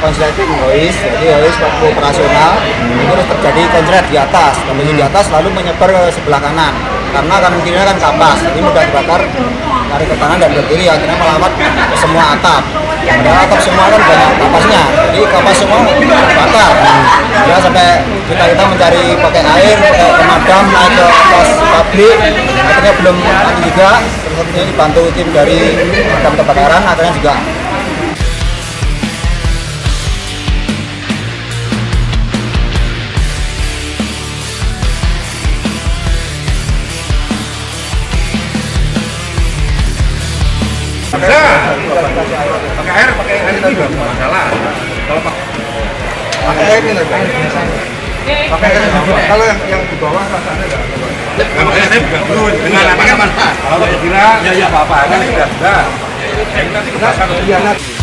konslet itu jadi hois waktu operasional itu terus terjadi konslet di atas. Kondisi di atas lalu menyebar ke sebelah kanan. Karena kanan kirinya kan kapas jadi mudah dibakar dari ke kanan dan ke kiri akhirnya melawat ke semua atap. Padahal atap semua kan banyak kapasnya jadi kapas semua bakar ya sampai kita kita mencari pakai air pakai pemadam naik ke atas pabrik akhirnya belum mati juga. Terus dibantu tim dari pemadam kebakaran akhirnya juga Bisa. Pakai air, pakai air itu juga masalah. Kalau pakai pakai air ini pakai air ini. kalau yang yang di bawah rasanya enggak nggak pakai saya juga belum dengan apa kan? Kalau kira ya ya apa apa kan sudah sudah. Kita nanti